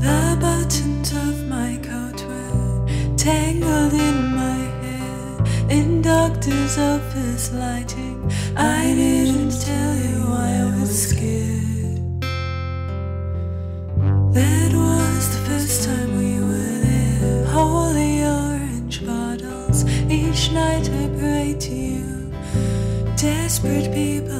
The buttons of my coat were tangled in my hair. In doctor's office lighting, I didn't tell you I was scared. That was the first time we were there. Holy orange bottles, each night I pray to you. Desperate people.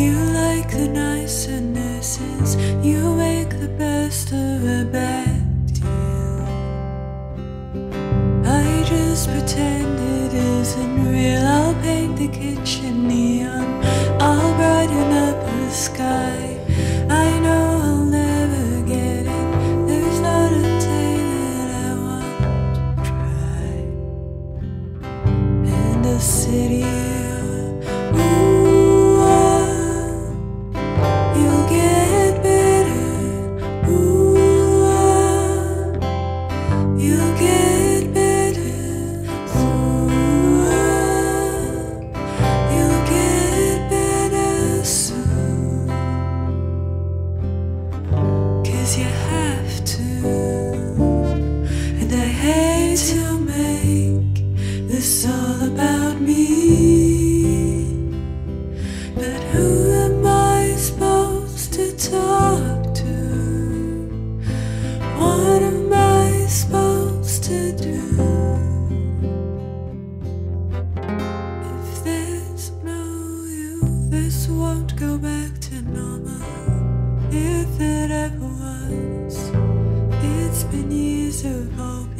You like the nicenesses, you make the best of a bad deal. I just pretend it isn't real. I'll paint the kitchen neon, I'll brighten up the sky. I know I'll never get it. There's not a day that I won't try. And the city, to make this all about me. But who am I supposed to talk to? What am I supposed to do? If there's no you, this won't go back to normal. If it ever was, it's been years of hoping,